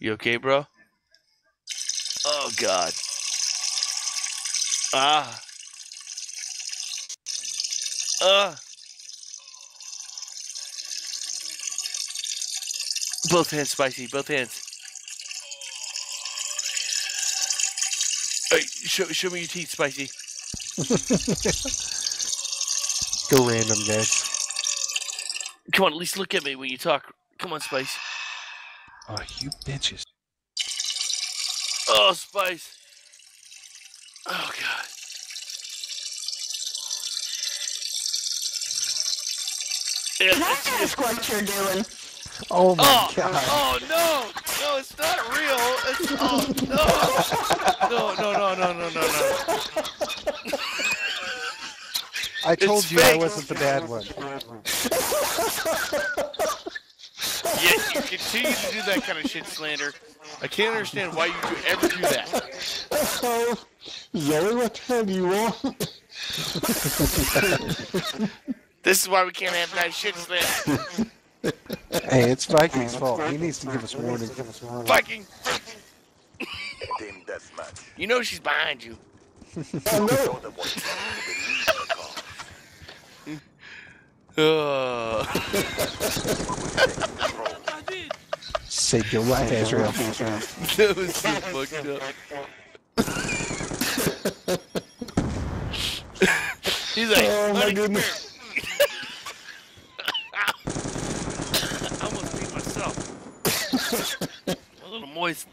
You okay, bro? Oh God. Ah. Uh. Both hands, spicy. Both hands. Hey, show, show me your teeth, spicy. Go random, guys. Come on, at least look at me when you talk. Come on, Spice. Oh, you bitches. Oh, Spice. Oh, God. Yeah, Can I that's- what you're doing? Oh my Oh, god. oh no, no, it's not real. It's, oh no, no, no, no, no, no, no. I told it's you I wasn't the bad one. Yet you continue to do that kind of shit, slander. I can't understand why you do ever do that. Oh, Zoe, what the hell do you want? This is why we can't have nice shit, slander. Hey, it's Viking's fault. He needs to give us warning. Viking, Team deathmatch. you know she's behind you. I know. Show Save your life, Azrael. that was so fucked up. He's like, Oh, my "Honey, come goodness. here." I almost beat myself. A little moist.